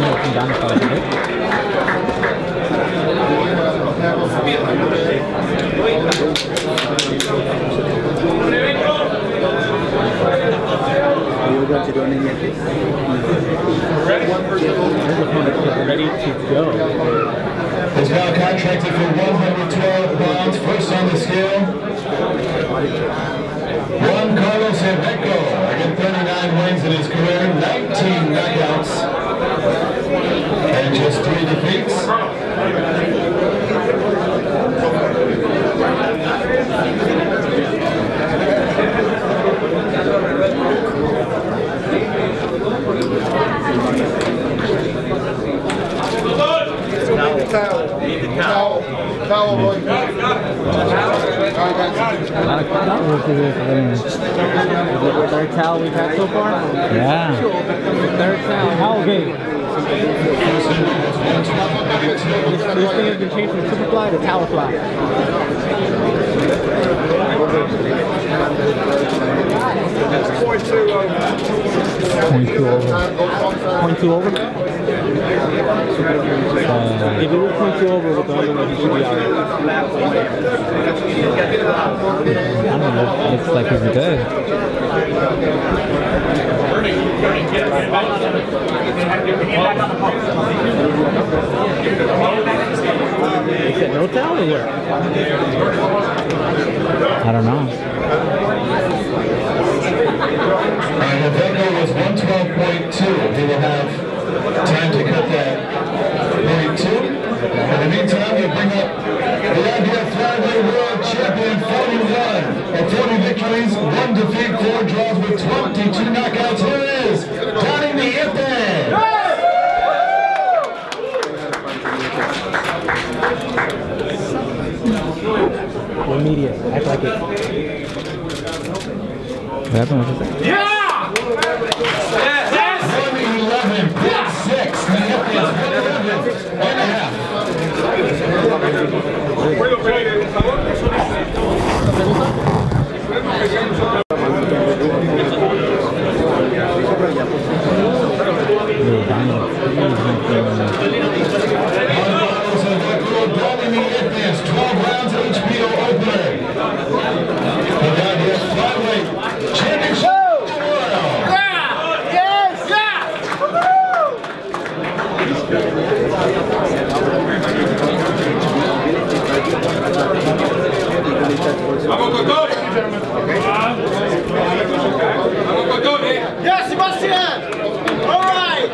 down if I was a bit. Ready to go. Is now contracted for 112 pounds, first on the scale. Third towel we've had so far? Yeah. Third towel. Towel game. This, this thing has been changed from Superfly to Towerfly. Point two over. Point two over? Uh, if it was point two over with the other one. I don't know. Looks like he's good. Is it no or what? I don't know. And Reveco was 112.2. He will have time to cut that point two. In the meantime, we bring up the IBF Flyweight World Champion 41 of 40 victories, one defeat, four draws with 22 knockouts. Here is Donnie Nietes. We're media. Act like it. What happened? What's it say? Vamos con todo. Vamos con todo. Yes, Sebastian! All right!